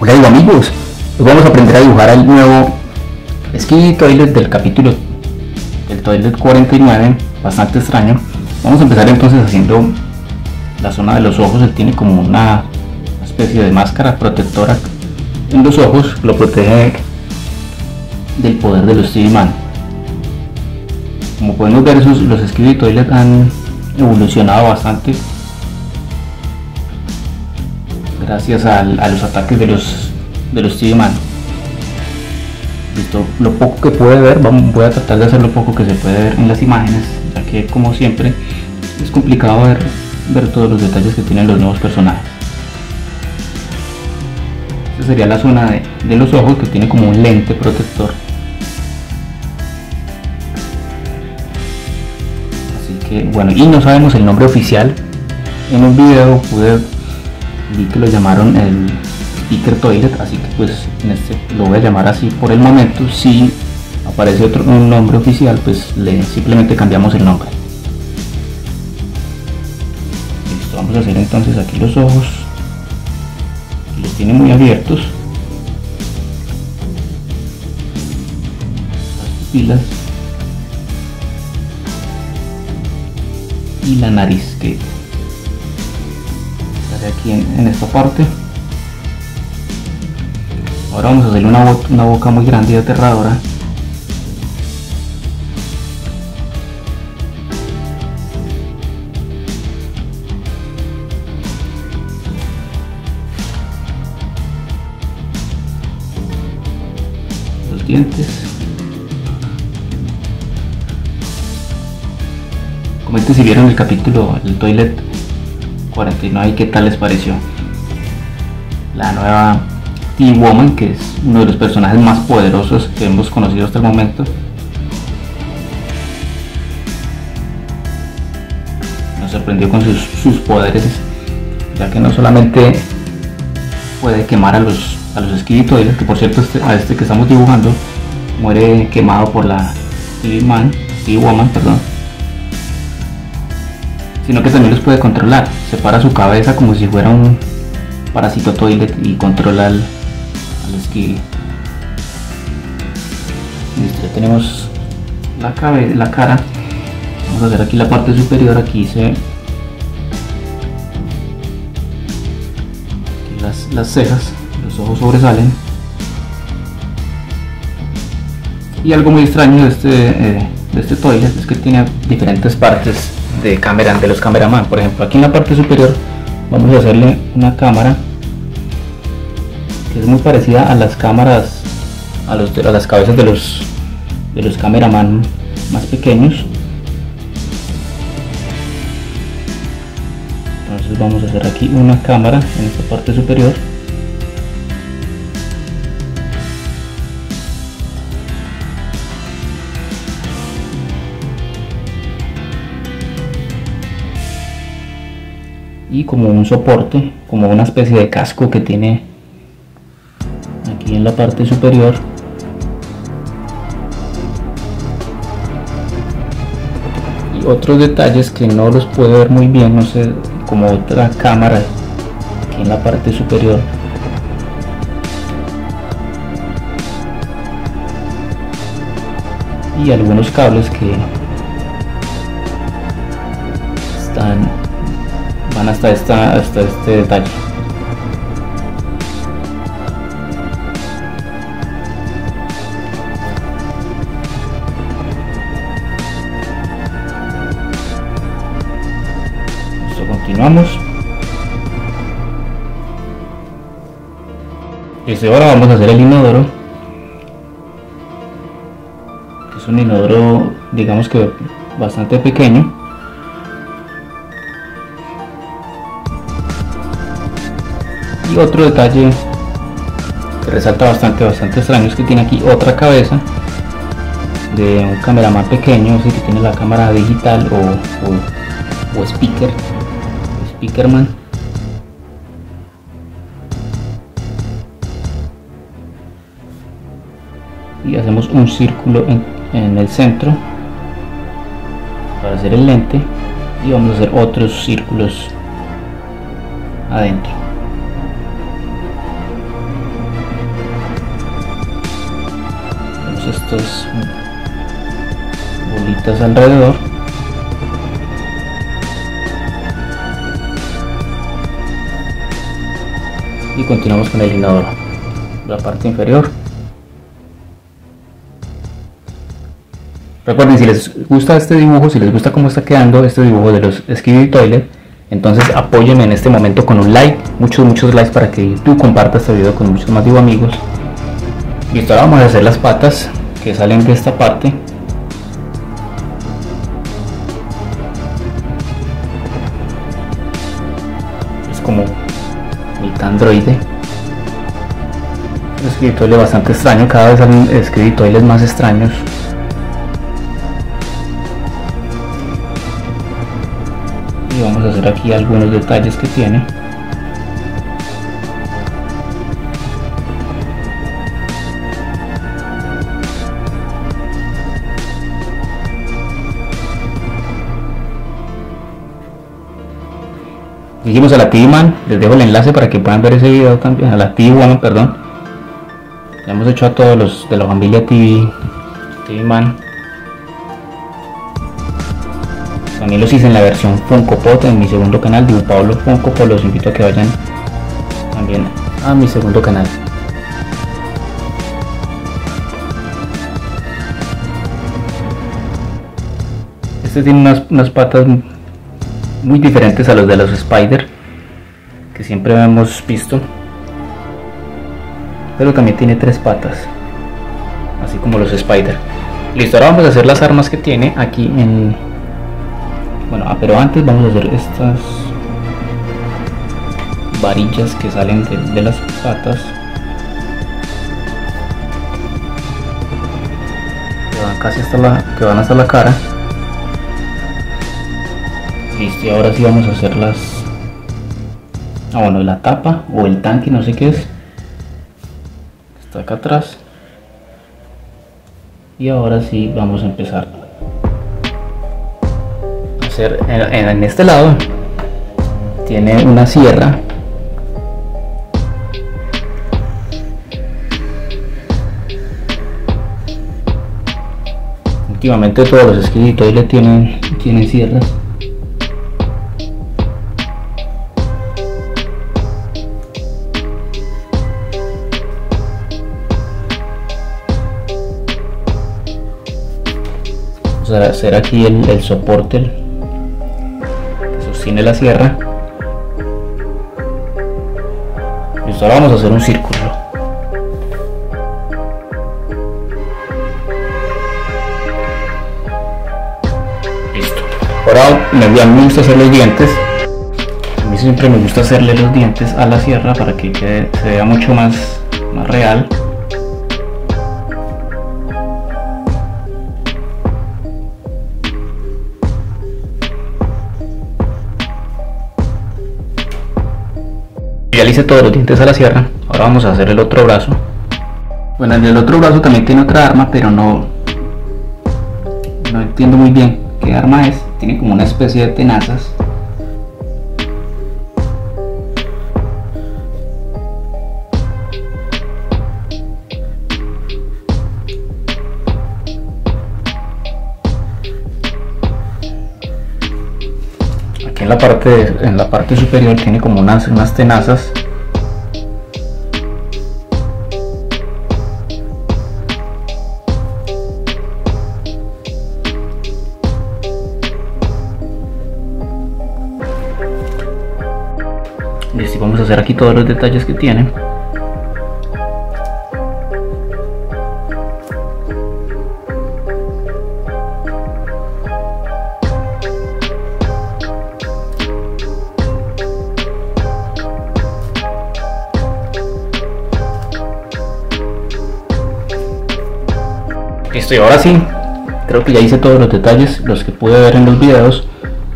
Hola amigos, hoy vamos a aprender a dibujar el nuevo Ski Toilet del capítulo del Toilet 49, bastante extraño. Vamos a empezar entonces haciendo la zona de los ojos, él tiene como una especie de máscara protectora en los ojos, lo protege del poder de los TV Man. Como podemos ver, esos, los Ski Toilet han evolucionado bastante gracias a los ataques de los de los Man. Listo, lo poco que puede ver, voy a tratar de hacer lo poco que se puede ver en las imágenes, ya que como siempre es complicado ver, ver todos los detalles que tienen los nuevos personajes. Esta sería la zona de, de los ojos que tiene como un lente protector. Así que bueno, y no sabemos el nombre oficial. En un video pude vi que lo llamaron el speaker toilet así que pues este lo voy a llamar así por el momento. Si aparece otro un nombre oficial pues le simplemente cambiamos el nombre. Listo vamos a hacer entonces aquí los ojos. Los tiene muy abiertos. Las pupilas. Y la nariz que aquí en, esta parte. Ahora vamos a hacerle una, una boca muy grande y aterradora. Los dientes. Comenten si vieron el capítulo el toilet 49 y qué tal les pareció la nueva T-Woman que es uno de los personajes más poderosos que hemos conocido hasta el momento. Nos sorprendió con sus, poderes ya que no solamente puede quemar a los a los esquivitoides que por cierto este, a este que estamos dibujando muere quemado por la T-Man T-Woman perdón sino que también los puede controlar. Separa su cabeza como si fuera un parásito toilet y controla al, al Listo, ya tenemos la, cabeza, la cara. Vamos a hacer aquí la parte superior, aquí se las, cejas, los ojos sobresalen. Y algo muy extraño de este, eh, de este toilet es que tiene diferentes partes de cámara de los cameraman. Por ejemplo aquí en la parte superior vamos a hacerle una cámara que es muy parecida a las cámaras a, los, a las cabezas de los de los cameraman más pequeños. Entonces vamos a hacer aquí una cámara en esta parte superior y como un soporte, como una especie de casco que tiene aquí en la parte superior. Y otros detalles que no los puedo ver muy bien, no sé, como otra cámara aquí en la parte superior. Y algunos cables que están van hasta, esta, hasta este detalle. Listo, continuamos. Y ahora vamos a hacer el inodoro. Es un inodoro, digamos que bastante pequeño. Otro detalle que resalta bastante bastante extraño es que tiene aquí otra cabeza de un cameraman pequeño así que tiene la cámara digital o, o, speaker speakerman. Y hacemos un círculo en el centro para hacer el lente y vamos a hacer otros círculos adentro bolitas alrededor. Y continuamos con el inodoro la parte inferior. Recuerden si les gusta este dibujo si les gusta cómo está quedando este dibujo de los Skibidi Toilet entonces apóyenme en este momento con un like muchos muchos likes para que tú compartas este video con muchos más amigos. Listo ahora vamos a hacer las patas que salen de esta parte. Es como androide. Escritorio bastante extraño cada vez salen escritorios más extraños. Y vamos a hacer aquí algunos detalles que tiene Dijimos a la TV-Man, les dejo el enlace para que puedan ver ese video también, a la TV-Woman, perdón. Le hemos hecho a todos los de la familia TV, TV-Man. También los hice en la versión Funko Pop en mi segundo canal, Dibu Pablo Funko Pop, los invito a que vayan también a mi segundo canal. Este tiene unas, unas patas muy diferentes a los de los Spider que siempre hemos visto. Pero también tiene tres patas así como los Spider. Listo ahora vamos a hacer las armas que tiene aquí en bueno ah, pero antes vamos a hacer estas varillas que salen de, las patas. Que van casi hasta la que van hasta la cara Listo, y ahora sí vamos a hacer las... Ah, bueno, la tapa o el tanque, no sé qué es. Está acá atrás. Y ahora sí vamos a empezar a hacer en, este lado. Tiene una sierra últimamente todos los escritos le tienen, tienen sierras hacer aquí el, soporte que sostiene la sierra. Listo ahora vamos a hacer un círculo. Listo. Ahora me, me gusta hacer los dientes. A mí siempre me gusta hacerle los dientes a la sierra para que se vea mucho más, más real Hice todos los dientes a la sierra, ahora vamos a hacer el otro brazo. Bueno, el otro brazo también tiene otra arma, pero no, no entiendo muy bien qué arma es. Tiene como una especie de tenazas. En la parte en la parte superior tiene como unas, unas tenazas. Y vamos a hacer aquí todos los detalles que tiene Listo, y ahora sí, creo que ya hice todos los detalles, los que pude ver en los videos.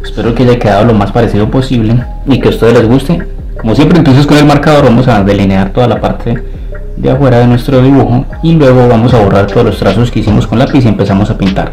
Espero que haya quedado lo más parecido posible y que a ustedes les guste. Como siempre, entonces con el marcador vamos a delinear toda la parte de afuera de nuestro dibujo y luego vamos a borrar todos los trazos que hicimos con lápiz y empezamos a pintar.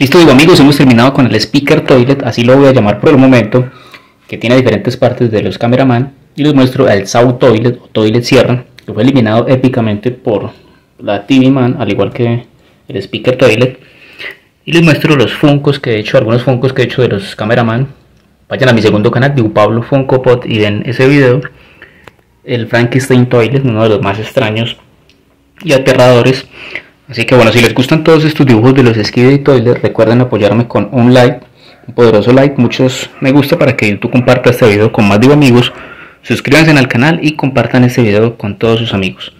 Listo, digo amigos, hemos terminado con el speaker toilet, así lo voy a llamar por el momento, que tiene diferentes partes de los cameraman. Y les muestro el Saw Toilet o Toilet Sierra, que fue eliminado épicamente por la TV Man, al igual que el speaker toilet. Y les muestro los funcos que he hecho, algunos funcos que he hecho de los cameraman. Vayan a mi segundo canal, Digo Pablo Funko Pot, y ven ese video. El Frankenstein Toilet, uno de los más extraños y aterradores. Así que bueno, si les gustan todos estos dibujos de los Skibidi Toilet, recuerden apoyarme con un like, un poderoso like, muchos me gusta para que YouTube comparta este video con más de amigos. Suscríbanse al canal y compartan este video con todos sus amigos.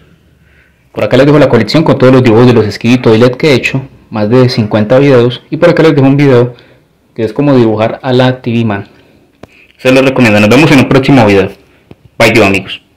Por acá les dejo la colección con todos los dibujos de los Skibidi Toilet que he hecho, más de 50 videos. Y por acá les dejo un video que es como dibujar a la TV Man. Se los recomiendo, nos vemos en un próximo video. Bye, amigos.